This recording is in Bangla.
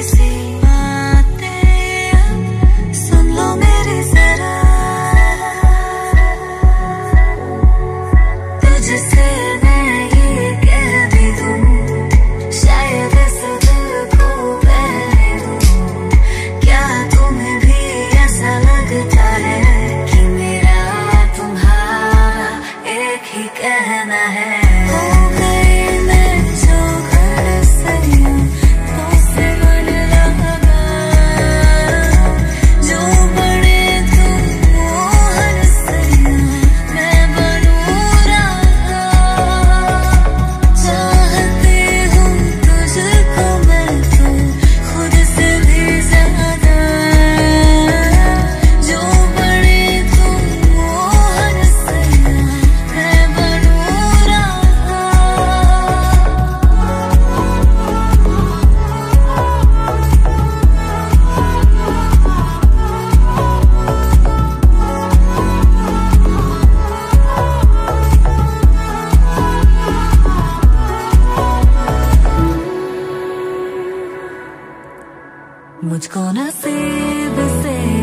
See ही कहना है। मुझको नसीब से